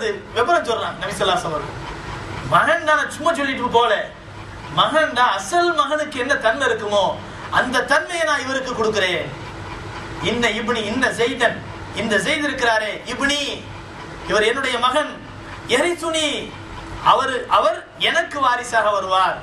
அது விபரம் சொல்றான் நபிசல்லாஸ் அவர்கள். மகன்டா சும்மா சொல்லிட்டு போல. மகன்டா அசல் மகனுக்கு என்ன தன்மை இருக்குமோ அந்த தன்மையை நான் இவருக்கு கொடுக்கிறேன். இந்த இப்படி இந்த செய்தன் இந்த செய்திருக்கிறாரே இப்படி இவர் என்னுடைய மகன் எரிசுனி. அவர் அவர் எனக்கு வாரிசாக வருவார்.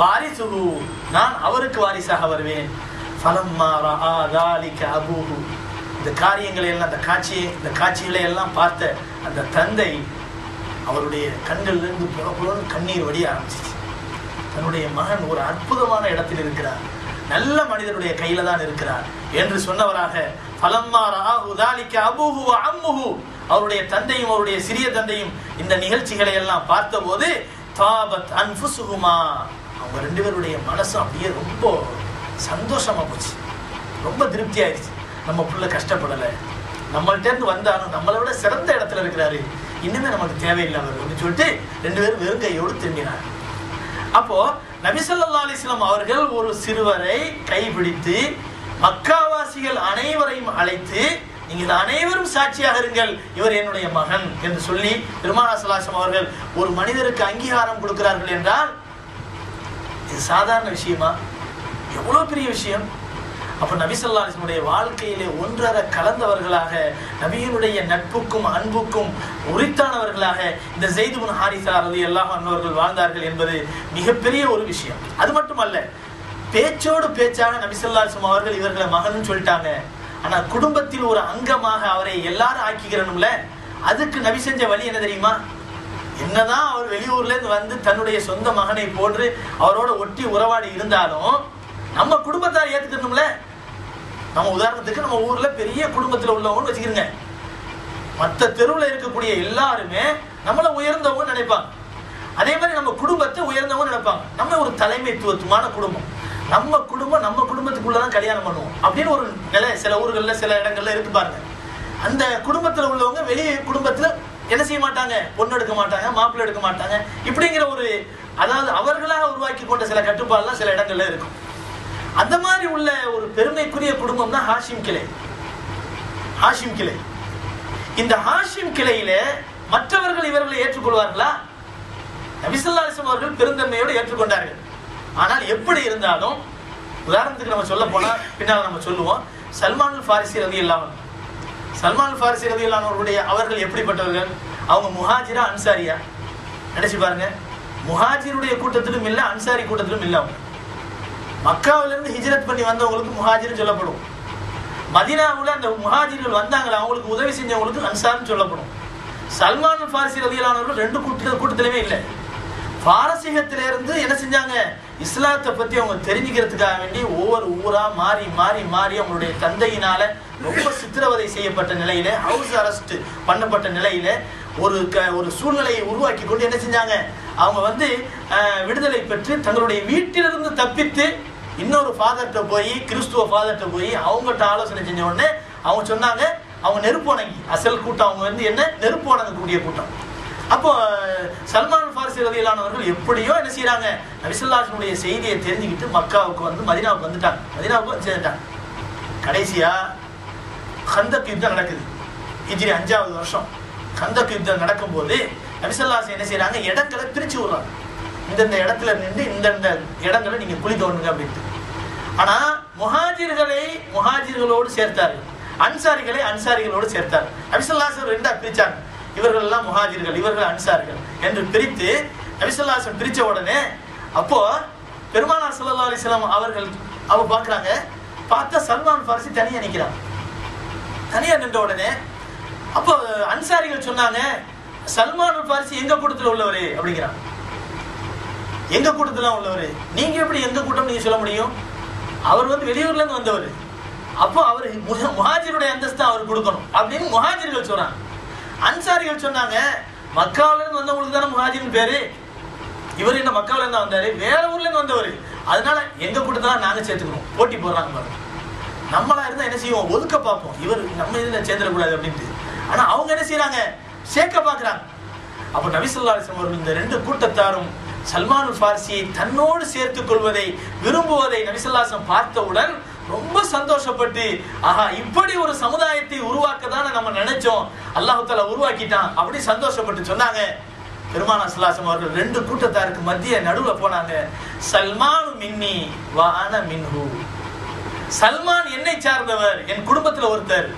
வாரிசுகு நான் அவருக்கு வாரிசாக வருவேன். ஃபலம்மா ரஹா தாலிக அபூஹு. இந்த காரியங்களை எல்லாம் அந்த காட்சியை இந்த காட்சிகளை எல்லாம் பார்த்த அந்த தந்தை அவருடைய கண்ணிலிருந்து புலப்புலன்னு கண்ணீர் வடிய ஆரம்பிச்சிச்சு. தன்னுடைய மகன் ஒரு அற்புதமான இடத்தில் இருக்கிறார். நல்ல மனிதனுடைய கையில தான் இருக்கிறார். என்று சொன்னவராக அவருடைய தந்தையும் அவருடைய சிறிய தந்தையும் இந்த நிகழ்ச்சிகளை எல்லாம் பார்த்த போது தாபத் அன்புசுகுமா அவங்க ரெண்டு பேருடைய மனசும் அப்படியே ரொம்ப சந்தோஷமா போச்சு. ரொம்ப திருப்தி ஆயிடுச்சு நம்ம புள்ள கஷ்டப்படலை. நம்மள்டேருந்து வந்தாலும் நம்மளை விட சிறந்த இடத்துல இருக்கிறாரு. இன்னுமே நமக்கு தேவையில்லை அவர் அப்படின்னு சொல்லிட்டு ரெண்டு பேரும் வெறும் கையோடு திரும்பினார். அப்போ நபிசல்லா அலிஸ்லாம் அவர்கள் ஒரு சிறுவரை கைபிடித்து மக்காவாசிகள் அனைவரையும் அழைத்து நீங்கள் அனைவரும் சாட்சியாக இருங்கள். இவர் என்னுடைய மகன். என்று சொல்லி பெருமானா சலாசம் அவர்கள் ஒரு மனிதருக்கு அங்கீகாரம் கொடுக்கிறார்கள் என்றால் இது சாதாரண விஷயமா? எவ்வளவு பெரிய விஷயம்? அப்போ நபிசல்லாஸ்னுடைய வாழ்க்கையிலே ஒன்றர கலந்தவர்களாக நபியினுடைய நட்புக்கும் அன்புக்கும் உரித்தானவர்களாக இந்த ஜெய்துபுன் ஹாரிசா அது எல்லாம் அன்னவர்கள் வாழ்ந்தார்கள் என்பது மிகப்பெரிய ஒரு விஷயம். அது மட்டுமல்ல பேச்சோடு பேச்சாக நபிசல்லாஸ்லம் அவர்கள் இவர்களை மகன் சொல்லிட்டாங்க. ஆனா குடும்பத்தில் ஒரு அங்கமாக அவரை எல்லாரும் ஆக்கிக்கிறனும்ல அதுக்கு நபி செஞ்ச வழி என்ன தெரியுமா? என்னதான் அவர் வெளியூர்ல இருந்து வந்து தன்னுடைய சொந்த மகனை போன்று அவரோட ஒட்டி உறவாடி இருந்தாலும் நம்ம குடும்பத்தார் ஏத்துக்கணும்ல. நம்ம உதாரணத்துக்கு நம்ம ஊர்ல பெரிய குடும்பத்துல உள்ளவங்கன்னு வச்சுக்கிறோங்க மற்ற தெருவுல இருக்கக்கூடிய எல்லாருமே நம்மள உயர்ந்தவங்க நினைப்பாங்க. அதே மாதிரி நம்ம குடும்பத்தை உயர்ந்தவங்க நினைப்பாங்க. நம்ம ஒரு தலைமைத்துவத்துவமான குடும்பம். நம்ம குடும்பம் நம்ம குடும்பத்துக்குள்ளதான் கல்யாணம் பண்ணுவோம். அப்படின்னு ஒரு நிலை சில ஊர்கள்ல சில இடங்கள்ல இருக்கு பாருங்க. அந்த குடும்பத்துல உள்ளவங்க வெளியே குடும்பத்துல என்ன செய்ய மாட்டாங்க? பொண்ணு எடுக்க மாட்டாங்க மாப்பிள்ளை எடுக்க மாட்டாங்க. இப்படிங்கிற ஒரு அதாவது அவர்களாக உருவாக்கி கொண்ட சில கட்டுப்பாடுலாம் சில இடங்கள்ல இருக்கும். அந்த மாதிரி உள்ள ஒரு பெருமைக்குரிய குடும்பம் தான் ஹாஷிம் கிளை. ஹாஷிம் கிளை. இந்த ஹாஷிம் கிளையில மற்றவர்கள் இவர்களை ஏற்றுக்கொள்வார்களா? நபிசல்லாசம் அவர்கள் பெருந்தன்மையோடு ஏற்றுக்கொண்டார்கள். ஆனால் எப்படி இருந்தாலும் உதாரணத்துக்கு நம்ம சொல்ல போனா பின்னால் நம்ம சொல்லுவோம். சல்மான் ஃபாரிசி ரதி இல்லாமல் சல்மான் ஃபாரிசி ரதி இல்லாமவர்களுடைய அவர்கள் எப்படிப்பட்டவர்கள்? அவங்க முஹாஜிரா அன்சாரியா? நினைச்சு பாருங்க. முஹாஜிருடைய கூட்டத்திலும் இல்லை அன்சாரி கூட்டத்திலும் இல்லை அவங்க. மக்காவில இருந்து ஹிஜ்ரத் பண்ணி வந்தவங்களுக்கு முஹாஜிர் சொல்லப்படும். மதினாவில் அந்த முஹாஜிர்கள் வந்தாங்களே அவங்களுக்கு உதவி செஞ்சவங்களுக்கு அன்சார்னு சொல்லப்படும். சல்மான் ஃபாரிசி ரதியிலானவர்கள் ரெண்டு கூட்ட கூட்டத்திலுமே இல்லை. பாரசீகத்திலிருந்து என்ன செஞ்சாங்க? இஸ்லாத்தை பத்தி அவங்க தெரிஞ்சுக்கிறதுக்காக வேண்டி ஒவ்வொரு ஊரா மாறி மாறி மாறி அவங்களுடைய தந்தையினால ரொம்ப சித்திரவதை செய்யப்பட்ட நிலையில ஹவுஸ் அரெஸ்ட் பண்ணப்பட்ட நிலையில ஒரு க ஒரு சூழ்நிலையை உருவாக்கி கொண்டு என்ன செஞ்சாங்க? அவங்க வந்து விடுதலை பெற்று தங்களுடைய வீட்டிலிருந்து தப்பித்து இன்னொரு ஃபாதர்கிட்ட போய் கிறிஸ்துவ ஃபாதர்கிட்ட போய் அவங்ககிட்ட ஆலோசனை செஞ்ச உடனே அவங்க சொன்னாங்க அவங்க நெருப்பு வணங்கி அசல் கூட்டம் அவங்க வந்து என்ன? நெருப்பு வணங்கக்கூடிய கூட்டம். அப்போ சல்மான் ஃபாரிசி ரதியிலானவர்கள் எப்படியோ என்ன செய்யறாங்க நபிசல்லாசனுடைய செய்தியை தெரிஞ்சுக்கிட்டு மக்காவுக்கு வந்து மதினாவுக்கு வந்துட்டாங்க. மதினாவுக்கு வந்து சேர்ந்துட்டாங்க. கடைசியா ஹந்தக் யுத்தம் நடக்குது. ஹிஜ்ரி அஞ்சாவது வருஷம். ஹந்தக் யுத்தம் நடக்கும்போது நபிசல்லாசன் என்ன செய்யறாங்க இடங்களை பிரிச்சு விடுறாங்க. இந்தந்த இடத்துல நின்று இந்தந்த இடங்களை நீங்க குழி தோணுங்க அப்படின்ட்டு. ஆனா முஹாஜிர்களை முஹாஜிர்களோடு சேர்த்தார் அன்சாரிகளை அன்சாரிகளோடு சேர்த்தார் அபிசல்லாசன் ரெண்டா பிரிச்சாங்க. இவர்கள் எல்லாம் முஹாஜிர்கள் இவர்கள் அன்சாரிகள் என்று பிரித்து அபிசல்லாசன் பிரிச்ச உடனே அப்போ பெருமானார் சல்லா அலிஸ்லாம் அவர்கள் அவ பாக்குறாங்க பார்த்தா சல்மான் ஃபாரிசி தனியா நிக்கிறான் தனியா நின்ற உடனே அப்போ அன்சாரிகள் சொன்னாங்க சல்மான் ஃபாரிசி எங்க கூட்டத்துல உள்ளவரு? அப்படிங்கிறான் எங்க கூட்டத்துல உள்ளவரு? நீங்க எப்படி எங்க கூட்டம் நீங்க சொல்ல முடியும்? அவர் வந்து வெளியூர்ல இருந்து வந்தவர். அப்போ அவர் முஹாஜிருடைய அந்தஸ்து அவர் கொடுக்கணும். அப்படின்னு முஹாஜிர்கள் சொல்றாங்க. அன்சாரிகள் சொன்னாங்க மக்காவில இருந்து வந்தவங்களுக்கு தானே முஹாஜின் பேரு? இவர் என்ன மக்காவில இருந்து வந்தாரு? வேற ஊர்ல இருந்து வந்தவர். அதனால எங்க கூட்டத்தை தான் நாங்க சேர்த்துக்கணும். போட்டி போடுறாங்க பாருங்க. நம்மளா இருந்தா என்ன செய்வோம்? ஒதுக்க பார்ப்போம். இவர் நம்ம இதுல சேர்ந்துடக்கூடாது அப்படின்ட்டு. ஆனா அவங்க என்ன செய்கிறாங்க சேர்க்க பார்க்குறாங்க. அப்ப நபிசல்லா அவர்கள் இந்த ரெண்டு கூட்டத்தாரும் சல்மான் ஃபாரிசியை தன்னோடு சேர்த்துக் கொள்வதை விரும்புவதை நபிசல்லாசம் பார்த்தவுடன் ரொம்ப சந்தோஷப்பட்டு ஆஹா இப்படி ஒரு சமுதாயத்தை உருவாக்க தானே நம்ம நினைச்சோம். அல்லாஹ் தாலா உருவாக்கிட்டான். அப்படி சந்தோஷப்பட்டு சொன்னாங்க. பெருமான சல்லாசம் அவர்கள் ரெண்டு கூட்டத்தாருக்கு மத்திய நடுவுல போனாங்க. சல்மானு மின்னி வான மின்ஹு. சல்மான் என்னை சார்ந்தவர் என் குடும்பத்துல ஒருத்தர்.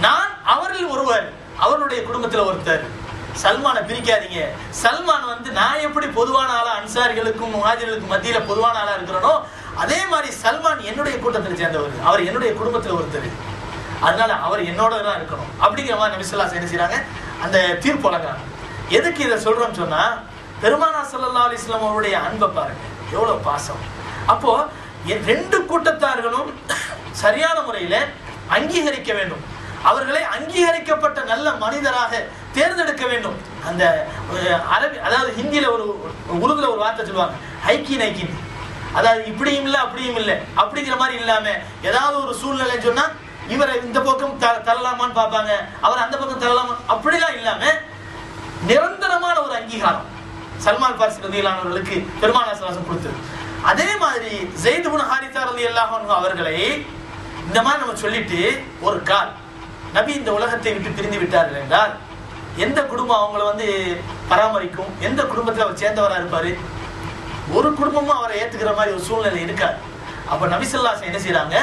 நான் அவரில் ஒருவர் அவருடைய குடும்பத்துல ஒருத்தர். சல்மானை பிரிக்காதீங்க. சல்மான் வந்து நான் எப்படி பொதுவான ஆளா அன்சாரிகளுக்கும் முஹாஜிர்களுக்கும் மத்தியில பொதுவான ஆளா இருக்கிறனோ அதே மாதிரி சல்மான் என்னுடைய கூட்டத்தில் சேர்ந்தவர். அவர் என்னுடைய குடும்பத்தில் ஒருத்தர். அதனால அவர் என்னோட தான் இருக்கணும். அப்படிங்கிற மாதிரி நபிசுல்லா என்ன செய்யறாங்க அந்த தீர்ப்பு வழங்குறாங்க. எதுக்கு இதை சொல்றோம்னு சொன்னா பெருமானா சல்லா அலைஹி அவருடைய அன்பை பாருங்க. எவ்வளவு பாசம். அப்போ ரெண்டு கூட்டத்தார்களும் சரியான முறையில அங்கீகரிக்க வேண்டும். அவர்களை அங்கீகரிக்கப்பட்ட நல்ல மனிதராக தேர்ந்தெடுக்க வேண்டும். அந்த அரபி அதாவது ஹிந்தியில ஒரு உருதுல ஒரு வார்த்தை சொல்லுவாங்க. ஹைக்கின் ஹைக்கின் அதாவது இப்படியும் இல்லை அப்படியும் இல்லை. அப்படிங்கிற மாதிரி இல்லாம ஏதாவது ஒரு சூழ்நிலை சொன்னா இவரை இந்த பக்கம் த- தள்ளலாமான்னு பார்ப்பாங்க. அவர் அந்த பக்கம் தள்ளலாமா? அப்படிலாம் இல்லாம நிரந்தரமான ஒரு அங்கீகாரம் சல்மான் பாரிஸ் ரதியிலானவர்களுக்கு பெருமான சலாசம் கொடுத்தது. அதே மாதிரி ஜெயித் குண ஹாரிதா ரதி அவர்களை இந்த மாதிரி நம்ம சொல்லிட்டு ஒரு கால். நபி இந்த உலகத்தை விட்டு பிரிந்து விட்டார்கள் என்றால் எந்த குடும்பம் அவங்கள வந்து பராமரிக்கும்? எந்த குடும்பத்தில் அவர் சேர்ந்தவராக இருப்பார்? ஒரு குடும்பமும் அவரை ஏற்றுக்கிற மாதிரி ஒரு சூழ்நிலை இருக்காது. அப்போ நபிசல்லாஸ் என்ன செய்கிறாங்க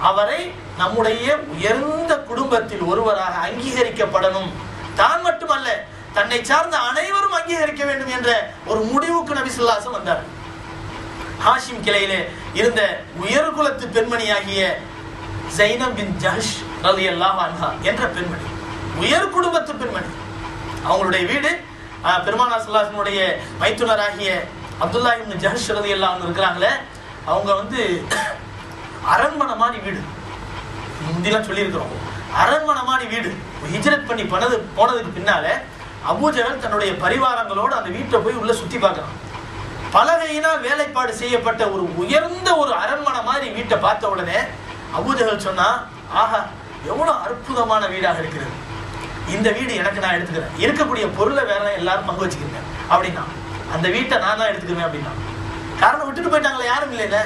அவரை நம்முடைய உயர்ந்த குடும்பத்தில் ஒருவராக அங்கீகரிக்கப்படணும். தான் மட்டுமல்ல தன்னை சார்ந்த அனைவரும் அங்கீகரிக்க வேண்டும் என்ற ஒரு முடிவுக்கு நபிசல்லாசம் வந்தார். ஹாஷிம் கிளையிலே இருந்த உயர் குலத்து பெண்மணியாகிய ஜைனப் பின் ஜஹஷ் ரலியல்லாஹு அன்ஹா என்ற பெண்மணி. உயர் குடும்பத்து பெண்மணி. அவங்களுடைய வீடு. பெருமானா சல்லாசனுடைய மைத்துனராகிய அப்துல்லா இப்னு எல்லாம் அவங்க அன்ஹு இருக்கிறாங்களே அவங்க வந்து அரண்மனை மாதிரி வீடு. முந்திலாம் சொல்லியிருக்கிறோம். அரண்மனை மாதிரி வீடு. ஹிஜ்ரத் பண்ணி போனது போனதுக்கு பின்னால அபூஜகல் தன்னுடைய பரிவாரங்களோடு அந்த வீட்டை போய் உள்ள சுத்தி பார்க்கறான். பலகையினால் வேலைப்பாடு செய்யப்பட்ட ஒரு உயர்ந்த ஒரு அரண்மனை மாதிரி வீட்டை பார்த்த உடனே அபூஜகல் சொன்னா ஆஹா எவ்வளவு அற்புதமான வீடாக இருக்கிறது. இந்த வீடு எனக்கு நான் எடுத்துக்கிறேன். இருக்கக்கூடிய பொருளை வேற எல்லாரும் பங்கு வச்சுக்கிறேன். அப்படின்னா அந்த வீட்டை நான் தான் எடுத்துக்கிறேன் அப்படின்னா காரணம் விட்டுட்டு போயிட்டாங்களே? யாரும் இல்லைல்ல.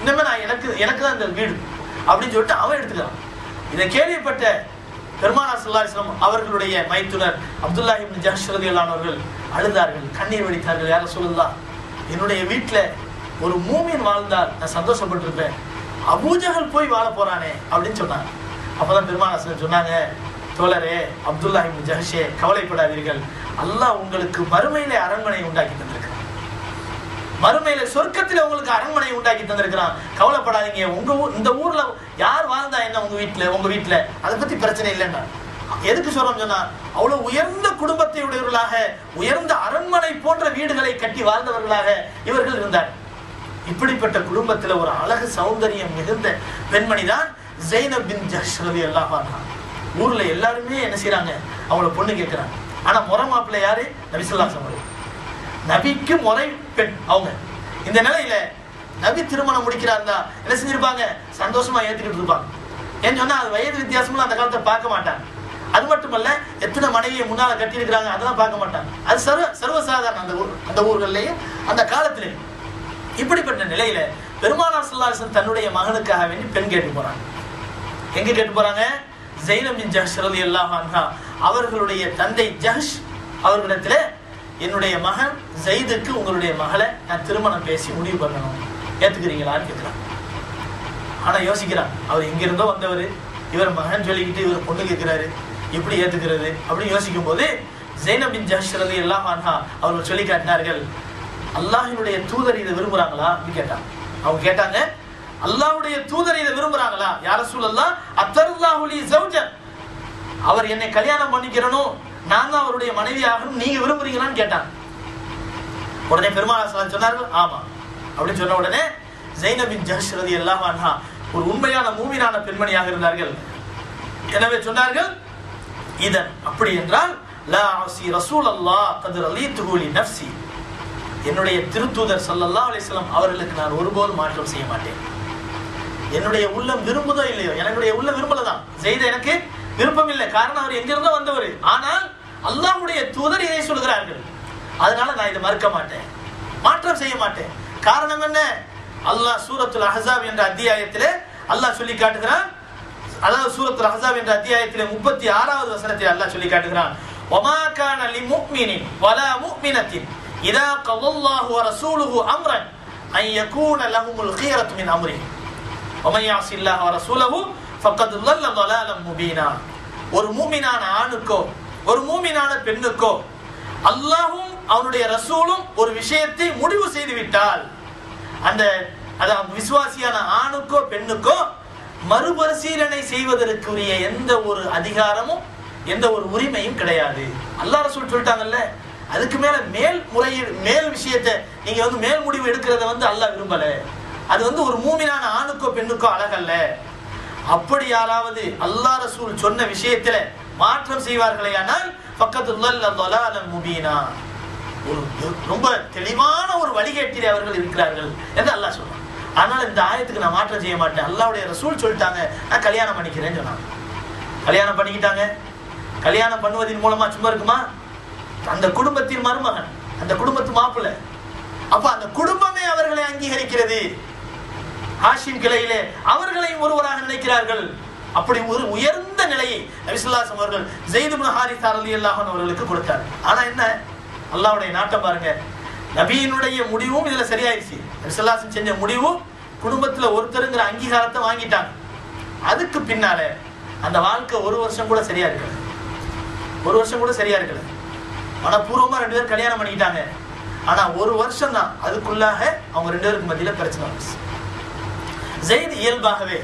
இன்னுமே நான் எனக்கு எனக்கு தான் இந்த வீடு. அப்படின்னு சொல்லிட்டு அவன் எடுத்துக்கிறான். இதை கேள்விப்பட்ட பெருமானா சுல்லாஸ்லம் அவர்களுடைய மைத்துனர் அப்துல்லா இப்னு அழுந்தார்கள் கண்ணீர் வடித்தார்கள். யாரும் சொல்லலாம் என்னுடைய வீட்டில் ஒரு மூமியன் வாழ்ந்தால் நான் சந்தோஷப்பட்டிருப்பேன். அபூஜகல் போய் வாழ போறானே. அப்படின்னு சொன்னாங்க. அப்பதான் பெருமானா சொன்னாங்க தோழரே அப்துல்லா இப்னு ஜஹஷே கவலைப்படாதீர்கள். அல்லாஹ் உங்களுக்கு மறுமையிலே அரண்மனை உண்டாக்கி தந்திருக்கிறான். மறுமையில சொர்க்கத்துல உங்களுக்கு அரண்மனை உண்டாக்கி தந்திருக்கிறான். கவலைப்படாதீங்க உங்க ஊர் இந்த ஊர்ல யார் வாழ்ந்தா என்ன உங்க வீட்டுல உங்க வீட்டுல அதை பத்தி பிரச்சனை இல்லைன்னா. எதுக்கு சொல்றோம் சொன்னா அவ்வளவு உயர்ந்த குடும்பத்தை உடையவர்களாக உயர்ந்த அரண்மனை போன்ற வீடுகளை கட்டி வாழ்ந்தவர்களாக இவர்கள் இருந்தார். இப்படிப்பட்ட குடும்பத்துல ஒரு அழகு சௌந்தரியம் மிகுந்த பெண்மணி தான் ஜெய்னப் பின் ஊர்ல எல்லாருமே என்ன செய்யறாங்க அவங்கள பொண்ணு கேட்கிறாங்க ஆனா முறை மாப்பிள்ளை யாரு? நபிசல்லாசம் சமரு நபிக்கு முறை பெண் அவங்க. இந்த நிலையில நபி திருமணம் முடிக்கிறாருந்தா என்ன செஞ்சிருப்பாங்க? சந்தோஷமா ஏத்துக்கிட்டு இருப்பாங்க. ஏன்னு சொன்னா அது வயது வித்தியாசம்லாம் அந்த காலத்தை பார்க்க மாட்டாங்க. அது மட்டுமல்ல எத்தனை மனைவியை முன்னால கட்டி இருக்கிறாங்க அதெல்லாம் பார்க்க மாட்டாங்க. அது சர்வ சர்வசாதாரணம் அந்த ஊர் அந்த ஊர்கள்லயும் அந்த காலத்திலையும் இப்படிப்பட்ட நிலையில பெருமானார் சல்லாசன் தன்னுடைய மகனுக்காக வேண்டி பெண் கேட்டு போறாங்க. எங்க கேட்டு போறாங்க? ஜெயினப் பின் ஜஹஷ் ரலியல்லாஹு அவர்களுடைய தந்தை ஜஹஷ் அவர்களிடத்துல என்னுடைய மகன் ஜெயிதுக்கு உங்களுடைய மகளை நான் திருமணம் பேசி முடிவு பண்ணணும். ஏத்துக்கிறீங்களான்னு கேட்கிறான். ஆனா யோசிக்கிறான் அவர் எங்கிருந்தோ வந்தவர் இவர் மகன் சொல்லிக்கிட்டு இவர் பொண்ணு கேட்கிறாரு எப்படி ஏத்துக்கிறது அப்படின்னு யோசிக்கும் போது ஜெயினபின் பின் ஜஹஷ் அவர்கள் சொல்லி காட்டினார்கள் அல்லாஹினுடைய தூதர் இதை விரும்புறாங்களா? அப்படின்னு கேட்டான். அவங்க கேட்டாங்க அல்லாவுடைய தூதர் இதை விரும்புறாங்களா? யார சூழல்லாம் அத்தருல்லாஹுலி சௌஜன் அவர் என்னை கல்யாணம் பண்ணிக்கிறனும் நான் தான் அவருடைய மனைவி ஆகணும் நீங்க விரும்புறீங்களான்னு கேட்டாங்க. உடனே பெருமாள் சொன்னார்கள் ஆமா. அப்படின்னு சொன்ன உடனே ஜெய்னபின் ஜஹஷ் எல்லாம் அன்ஹா ஒரு உண்மையான மூவினான பெண்மணியாக இருந்தார்கள். எனவே சொன்னார்கள் இதன் அப்படி என்றால் லா அசி ரசூல் அல்லாஹ் கதிர் அலி துகுலி நஃப்சி என்னுடைய திருத்தூதர் சல்லல்லா அலிஸ்லாம் அவர்களுக்கு நான் ஒருபோதும் மாற்றம் செய்ய மாட்டேன். என்னுடைய உள்ளம் விரும்புதோ இல்லையோ? என்னுடைய உள்ள விரும்பலதான். செய்த எனக்கு விருப்பம் இல்லை காரணம் அவர் எங்கிருந்தோ வந்தவர். ஆனால் அல்லாஹுடைய தூதர் இதை சொல்கிறார்கள். அதனால நான் இதை மறுக்க மாட்டேன். மாற்றம் செய்ய மாட்டேன். காரணம் என்ன? அல்லாஹ் சூரத்துல் அஹசாப் என்ற அத்தியாயத்திலே அல்லாஹ் சொல்லி காட்டுகிறான். அதாவது சூரத்துல் அஹ்ஸாப் என்ற அத்தியாயத்திலே முப்பத்தி ஆறாவது வசனத்தில் அல்லாஹ் சொல்லி காட்டுகிறான். ஒமா கான லி முஃமினின் வலா முஃமினத்தின் இதா கவல்லாஹு வ அம்ரன் அன் யகூன லஹுமுல் கியரத்து மின் ஒமையாசில்லாஹ் ரசூலவும் ஃபக்கதுல்லல் லலாலம் முபீனா ஒரு மூமினான ஆணுக்கோ ஒரு மூமினான பெண்ணுக்கோ அல்லாஹும் அவனுடைய ரசூலும் ஒரு விஷயத்தை முடிவு செய்து விட்டால் அந்த அதான் விசுவாசியான ஆணுக்கோ பெண்ணுக்கோ மறுபரிசீலனை செய்வதற்குரிய எந்த ஒரு அதிகாரமும் எந்த ஒரு உரிமையும் கிடையாது. அல்லா ரசூல் சொல்லிட்டாங்கல்ல அதுக்கு மேல மேல் முறையீடு மேல் விஷயத்தை நீங்க வந்து மேல் முடிவு எடுக்கிறத வந்து அல்லாஹ் விரும்பலை. அது வந்து ஒரு மூமினான ஆணுக்கோ பெண்ணுக்கோ அழகல்ல. அப்படி யாராவது அல்லாஹ் ரசூல் சொன்ன விஷயத்துல மாற்றம் செய்வார்களே ஆனால் பக்கத்துல முபீனா. ஒரு ரொம்ப தெளிவான ஒரு வழிகேட்டிலே அவர்கள் இருக்கிறார்கள் என்று அல்லாஹ் சொல்றான். அதனால இந்த ஆயத்துக்கு நான் மாற்றம் செய்ய மாட்டேன். அல்லாவுடைய ரசூல் சொல்லிட்டாங்க நான் கல்யாணம் பண்ணிக்கிறேன்னு சொன்னாங்க. கல்யாணம் பண்ணிக்கிட்டாங்க. கல்யாணம் பண்ணுவதன் மூலமா சும்மா இருக்குமா? அந்த குடும்பத்தின் மருமகன் அந்த குடும்பத்து மாப்பிள்ள. அப்ப அந்த குடும்பமே அவர்களை அங்கீகரிக்கிறது. ஹாஷிம் கிளையிலே அவர்களையும் ஒருவராக நினைக்கிறார்கள். அப்படி ஒரு உயர்ந்த நிலையை நபிசுல்லாசம் அவர்கள் ஜெயிது ஹாரிஸ் அலி அல்லாஹன் அவர்களுக்கு கொடுத்தார். ஆனா என்ன? அல்லாவுடைய நாட்டை பாருங்க. நபியினுடைய முடிவும் இதுல சரியாயிருச்சு. நபிசுல்லாசம் செஞ்ச முடிவும் குடும்பத்துல ஒருத்தருங்கிற அங்கீகாரத்தை வாங்கிட்டாங்க. அதுக்கு பின்னால அந்த வாழ்க்கை ஒரு வருஷம் கூட சரியா இருக்கல. ஒரு வருஷம் கூட சரியா இருக்கல. மனப்பூர்வமா ரெண்டு பேரும் கல்யாணம் பண்ணிக்கிட்டாங்க. ஆனா ஒரு வருஷம் தான் அதுக்குள்ளாக அவங்க ரெண்டு பேருக்கு மத்தியில பிரச்சனை வந்துச்சு. ஜெயித் இயல்பாகவே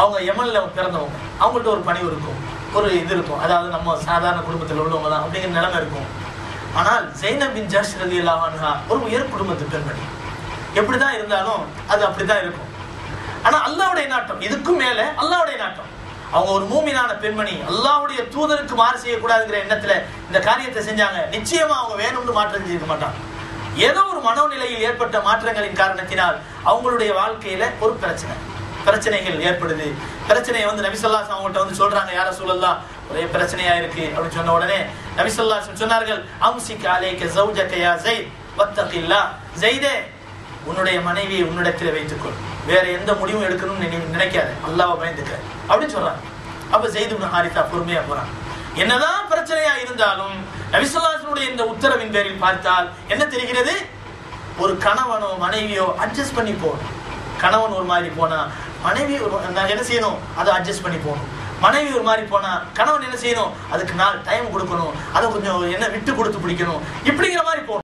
அவங்க எமனில் பிறந்தவங்க. அவங்கள்ட்ட ஒரு பணிவு இருக்கும். ஒரு இது இருக்கும். அதாவது நம்ம சாதாரண குடும்பத்தில் உள்ளவங்க தான் அப்படிங்கிற நிலைமை இருக்கும். ஆனால் ஜெய்னபின் பின் ஜாஷ் ரலி அல்லாஹா ஒரு உயர் குடும்பத்து பெண்மணி. எப்படி தான் இருந்தாலும் அது அப்படிதான் இருக்கும். ஆனால் அல்லாவுடைய நாட்டம் இதுக்கும் மேலே அல்லாவுடைய நாட்டம். அவங்க ஒரு மூமினான பெண்மணி அல்லாவுடைய தூதருக்கு மாறு செய்யக்கூடாதுங்கிற எண்ணத்தில் இந்த காரியத்தை செஞ்சாங்க. நிச்சயமாக அவங்க வேணும்னு மாற்றம் செஞ்சிருக்க மாட்டாங்க. ஏதோ ஒரு மனோநிலையில் ஏற்பட்ட மாற்றங்களின் காரணத்தினால் அவங்களுடைய வாழ்க்கையில ஒரு பிரச்சனை. பிரச்சனைகள் ஏற்படுது. பிரச்சனையை வந்து நபிசல்லாஸ் அவங்கள்ட்ட வந்து சொல்றாங்க யார சொல்லலாம் ஒரே பிரச்சனையா இருக்கு. அப்படின்னு சொன்ன உடனே நபிசல்லாஸ் சொன்னார்கள் அம்சிக் அலைக்க ஜௌஜக ஜெய் ஜெயித் வத்தகில்லா ஜெய்தே உன்னுடைய மனைவியை உன்னிடத்தில் வைத்துக்கொள். வேற எந்த முடிவும் எடுக்கணும்னு நினைக்காத. அல்லாவை பயந்துக்க. அப்படின்னு சொல்றாங்க. அப்ப ஜெயிது ஹாரிதா பொறுமையா போறான். என்னதான் பிரச்சனையா இருந்தாலும் நபிசுல்லாசனுடைய இந்த உத்தரவின் பேரில் பார்த்தால் என்ன தெரிகிறது? ஒரு கணவனோ மனைவியோ அட்ஜஸ்ட் பண்ணி போகணும். கணவன் ஒரு மாதிரி போனா மனைவி ஒரு என்ன செய்யணும்? அதை அட்ஜஸ்ட் பண்ணி போகணும். மனைவி ஒரு மாதிரி போனா கணவன் என்ன செய்யணும்? அதுக்கு நாள் டைம் கொடுக்கணும். அதை கொஞ்சம் என்ன விட்டு கொடுத்து பிடிக்கணும். இப்படிங்கிற மாதிரி போகணும்.